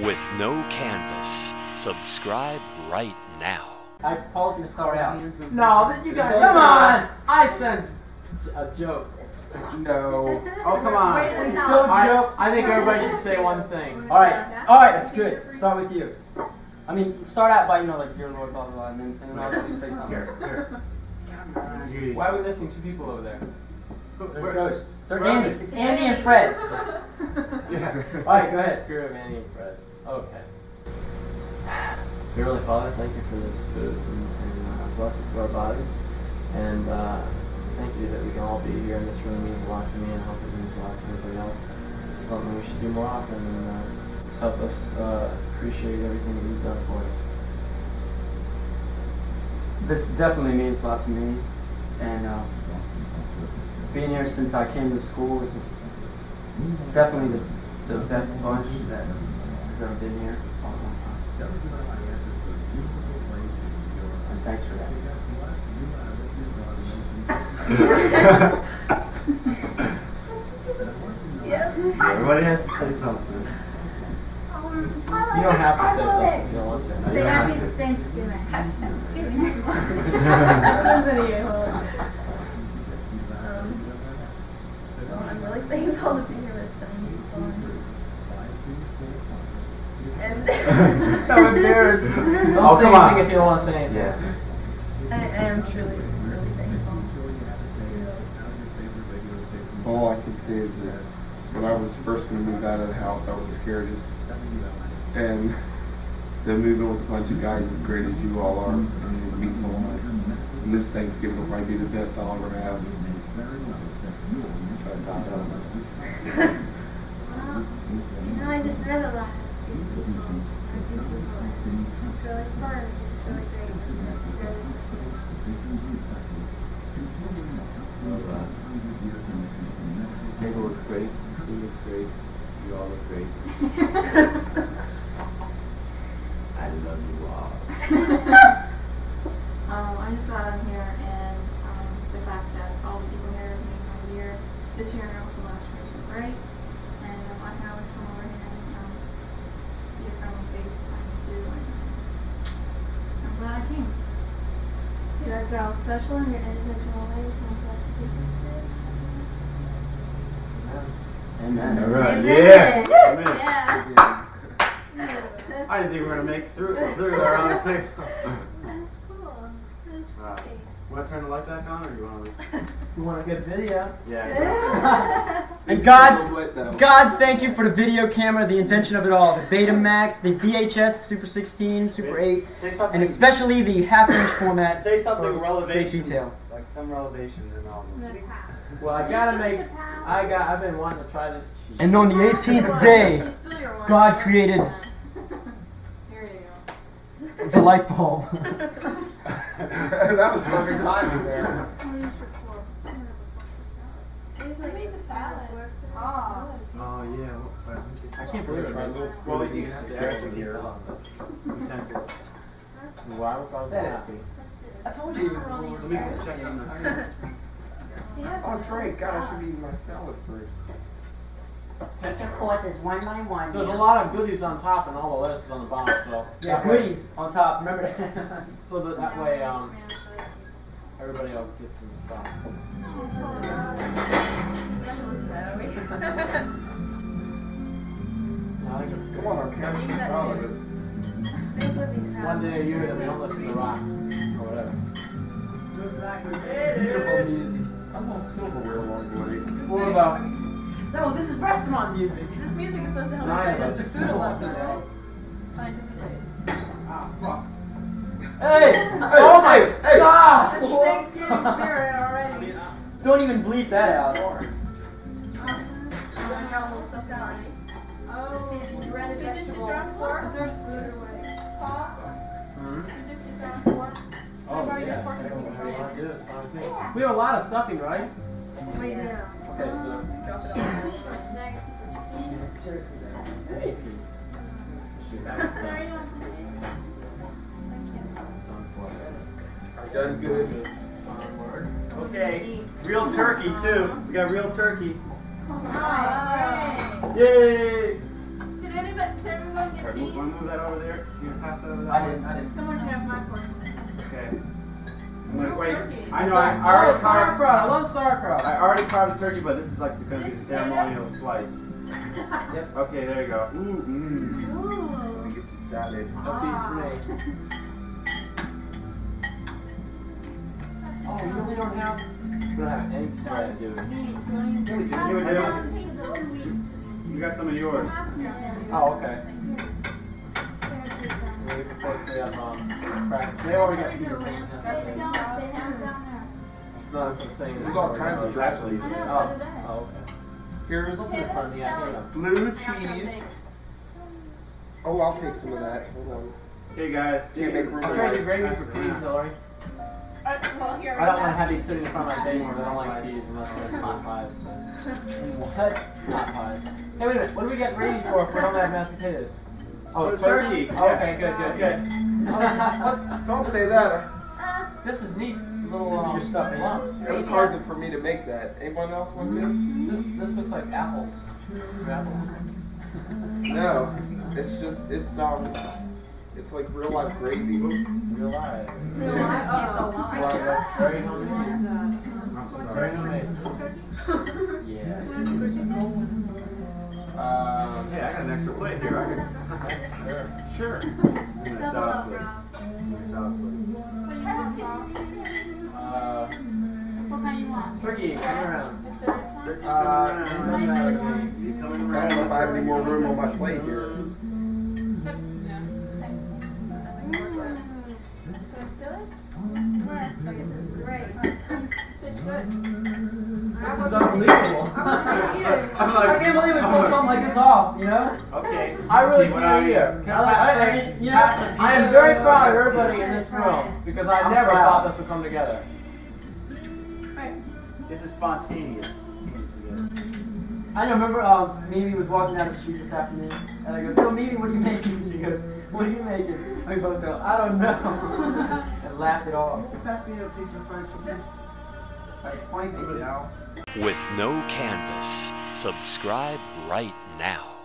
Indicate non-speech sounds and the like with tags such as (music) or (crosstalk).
with no canvas. Subscribe right now. I Paul's gonna start out. No, that you guys. Come on! I sense a joke. No. Oh, come on. Wait, Don't no. joke. I think everybody should say one thing. All right, all right, that's good. Start with you. I mean, start out by you know like dear Lord, blah blah blah, and then and then I'll let you say something. Here, here. Why are we missing two people over there? They're ghosts. They're Where are Andy. It's Andy and Fred. (laughs) Yeah. All right, go ahead. Spirit of Andy and Fred. Okay. Dear Heavenly Father, thank you for this food and, and uh, bless it to our bodies. And uh, thank you that we can all be here in this room means a lot to me and hope it means a lot to everybody else. It's something we should do more often and uh, just help us uh, appreciate everything that you've done for us. This definitely means a lot to me, and uh, being here since I came to school, this is definitely the, the best bunch that has ever been here. all at one time. And thanks for that. Everybody has to say something. You don't have to say something if you don't want to. Say happy Thanksgiving. Happy (laughs) Thanksgiving. (laughs) That's video. Um, well, I'm really thankful to be here with so many people. And So (laughs) (laughs) embarrassed. Oh, don't Oh, say come on. anything if you don't want to say anything. Yeah. I, I am truly, really thankful. All I can say is that when I was first going to move out of the house, I was scared. And then moving with a bunch of guys as great as you all are, and it means a lot. This Thanksgiving will probably be the best I'll ever have. Well, you I just met a lot. It's really fun. It's really great looks great. Food looks great. You all look great. I love you all. Um, I just got on here and um, the fact that all the people here made my year this year and also last year was great. And um, I can always come over here and um, see a friendly face if I need to. And um, I'm glad I came. You guys are all special in your individual ways, and I'm glad to be here. Amen. All right. Amen. Yeah. Yeah. (laughs) I didn't think we were going to make it through, through there on (laughs) the thing. That's cool. That's Wow. great. Want to turn the light back on or you want to (laughs) You want a good video? Yeah. (laughs) And God, God, thank you for the video camera, the invention of it all, the Betamax, the VHS, Super 16, Super 8, and especially the half-inch format. Say something for great relevation. detail. Like some relevation and all. Well, Well, I gotta make. I got. I've been wanting to try this. And on the 18th day, God created (laughs) Here you go. the light bulb. (laughs) that was perfect timing, man. Oh yeah. well, I can't believe it. Right? Little Well, squirrely you have to actually hear it on the utensils. Why would I be happy? I told you. Let me check on that. (laughs) Oh, that's right. God, I should be eating my salad first. Take your courses one by one. There's a lot of goodies on top and all the lettuce on the bottom, so. Yeah, that way- goodies on top. Remember that? (laughs) So that, that way, um, everybody will get some stuff. I like it. Come on, our parents are proud of us. One day a year that we don't listen to rock or whatever. Exactly. Beautiful music. I'm on silverware along the way. What about? No, this is restaurant music. This music is supposed to help Nine you of digest us. your food a lot better. Scientifically. Ah, fuck. Hey! Hey, oh my hey, hey. God! It's Thanksgiving (laughs) spirit I already. mean, uh, Don't even bleep that out. Oh, I got little stuff down. Breaded vegetable. Is food or what? Oh, yeah. How you wanna do it? Fine with. We have a lot of stuffing, right? Wait, yeah. Okay, so. Drop it on. Hey, please. Shoot. Done good. Okay, real turkey too. We got real turkey. Hi. Yay! Did anybody, did everyone get move, wanna move that over there? You gonna pass that over there? I didn't, I didn't. Someone should have my portion. Okay. I'm gonna wait. turkey. I know, I, I already carved. I love sauerkraut. I already carved the turkey, but this is like gonna be the ceremonial slice. (laughs) Yep. Okay, there you go. Ooh, mmm. Ooh. Let me get some started. A piece for me. (laughs) Oh, you know we don't have. We don't have any bread, do we? Me, We do, I we do. don't think those. You got some of yours. Oh, okay. We can post we have um practice. They already got people saying that. No, I'm just saying. There's all kinds of dressings. Oh, oh, okay. Here we go. blue cheese. Oh, I'll take some of that. Hold on. Okay, guys. Can't make room I'll for trade you my- gravy for peas, Hillery. Well, here. I don't want to have these sitting in front of my table because I don't like peas unless they're (laughs) hot pies. (laughs) What? Hot pies. Hey, wait a minute. What do we get gravy for if we don't have mashed potatoes? Oh, turkey. Oh, okay, good, good, good. This is, what? Don't say that. This is neat. Little This is um, your stuffing. lumps. It was hard for me to make that. Anyone else want this? This this looks like apples. Apples. No. It's just, it's, um, it's like real life gravy. Real life. Real life? Well, Oh. that's very homemade. I'm Very sorry. homemade. Yeah. Um, Hey, I got an extra plate here. I can. (laughs) sure. Sure. Give me a Double up, plate. Rob. Give me a salad plate. Turkey, come around. If there is one? Turkey's Uh, around. matter to me. You coming I don't know if I have any more room on my plate here. This is unbelievable. (laughs) (laughs) I'm like, I can't believe we pulled something like this off, you know? Okay. I really can't I either. I, I I, I, you know, I am very proud of everybody in this room because I never thought this would come together. This is spontaneous. I know, remember, um, Mimi was walking down the street this afternoon, and I go, so Mimi, what are you making? (laughs) She goes, what are you making? And we both go, I don't know. (laughs) and laughed it off. Pass me a piece of fried chicken. Like, pointing, you know? With no canvas, subscribe right now.